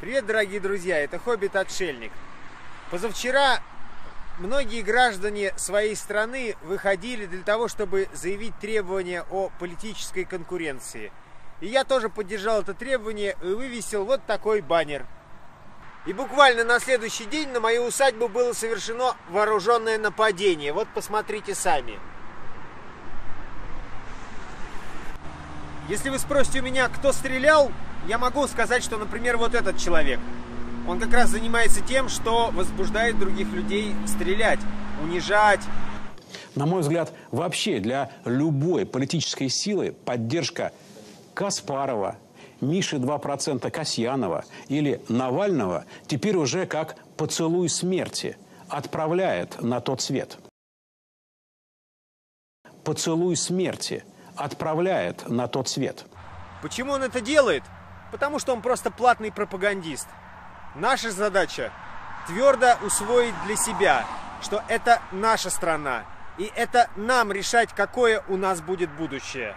Привет, дорогие друзья, это Хоббит-отшельник. Позавчера многие граждане своей страны выходили для того, чтобы заявить требования о политической конкуренции. И я тоже поддержал это требование и вывесил вот такой баннер. И буквально на следующий день на мою усадьбу было совершено вооруженное нападение. Вот посмотрите сами. Если вы спросите у меня, кто стрелял, я могу сказать, что, например, вот этот человек. Он как раз занимается тем, что возбуждает других людей стрелять, унижать. На мой взгляд, вообще для любой политической силы поддержка Каспарова, Миши 2% Касьянова или Навального теперь уже как поцелуй смерти отправляет на тот свет. Поцелуй смерти – отправляет на тот свет. Почему он это делает? Потому что он просто платный пропагандист. Наша задача твердо усвоить для себя, что это наша страна, и это нам решать, какое у нас будет будущее.